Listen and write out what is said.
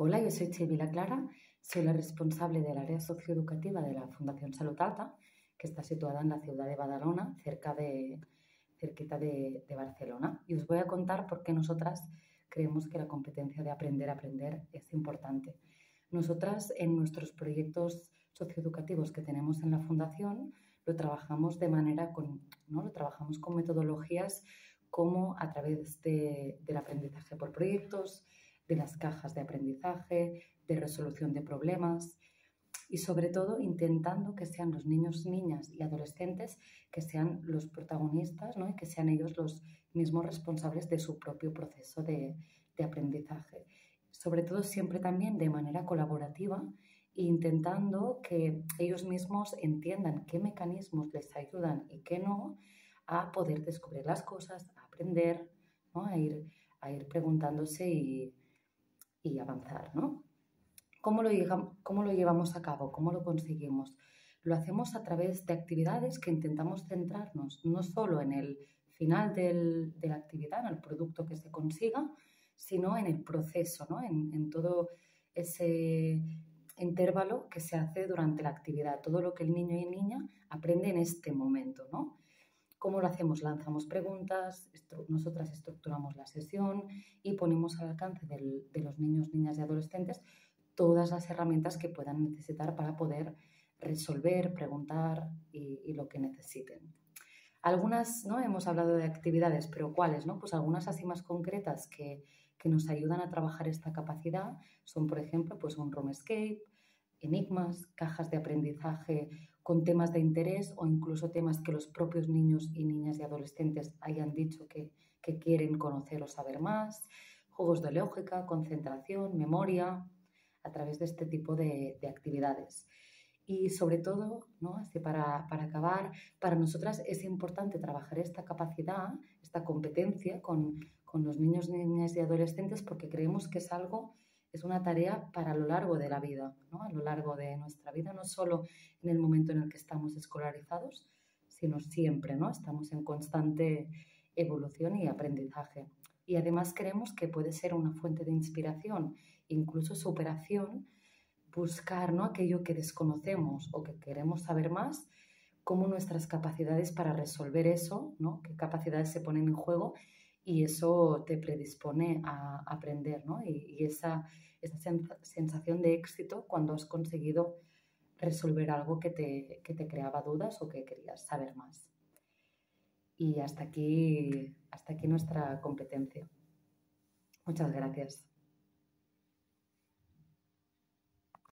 Hola, yo soy Chevila Clara, soy la responsable del área socioeducativa de la Fundación Salud Alta, que está situada en la ciudad de Badalona, cerca de, cerquita de, de Barcelona. Y os voy a contar por qué nosotras creemos que la competencia de aprender a aprender es importante. Nosotras en nuestros proyectos socioeducativos que tenemos en la Fundación lo trabajamos de manera con, ¿no? lo trabajamos con metodologías como a través de, del aprendizaje por proyectos, de las cajas de aprendizaje, de resolución de problemas y sobre todo intentando que sean los niños, niñas y adolescentes que sean los protagonistas ¿no? y que sean ellos los mismos responsables de su propio proceso de, de aprendizaje. Sobre todo siempre también de manera colaborativa e intentando que ellos mismos entiendan qué mecanismos les ayudan y qué no a poder descubrir las cosas, a aprender, ¿no? a, ir, a ir preguntándose y, y avanzar, ¿no? ¿Cómo lo, ¿Cómo lo llevamos a cabo? ¿Cómo lo conseguimos? Lo hacemos a través de actividades que intentamos centrarnos no solo en el final de la actividad, en el producto que se consiga, sino en el proceso, ¿no? en, en todo ese intervalo que se hace durante la actividad, todo lo que el niño y niña aprende en este momento, ¿no? ¿Cómo lo hacemos? Lanzamos preguntas, nosotras estructuramos la sesión y ponemos al alcance de los niños, niñas y adolescentes todas las herramientas que puedan necesitar para poder resolver, preguntar y, lo que necesiten. Algunas, ¿no? Hemos hablado de actividades, pero ¿cuáles? No? Pues algunas así más concretas que, que nos ayudan a trabajar esta capacidad son, por ejemplo, pues un escape, enigmas, cajas de aprendizaje con temas de interés o incluso temas que los propios niños y niñas y adolescentes hayan dicho que, que quieren conocer o saber más, juegos de lógica, concentración, memoria, a través de este tipo de, de actividades. Y sobre todo, ¿no? Así para, para, acabar, para nosotras es importante trabajar esta capacidad, esta competencia con, con los niños, niñas y adolescentes porque creemos que es algo es una tarea para lo largo de la vida, ¿no? a lo largo de nuestra vida, no solo en el momento en el que estamos escolarizados, sino siempre, ¿no? Estamos en constante evolución y aprendizaje. Y además creemos que puede ser una fuente de inspiración, incluso superación, buscar ¿no? aquello que desconocemos o que queremos saber más, cómo nuestras capacidades para resolver eso, ¿no? qué capacidades se ponen en juego y eso te predispone a aprender, ¿no? Y, esa, esa sensación de éxito cuando has conseguido resolver algo que te, que te creaba dudas o que querías saber más. Y hasta aquí, hasta aquí nuestra competencia. Muchas gracias.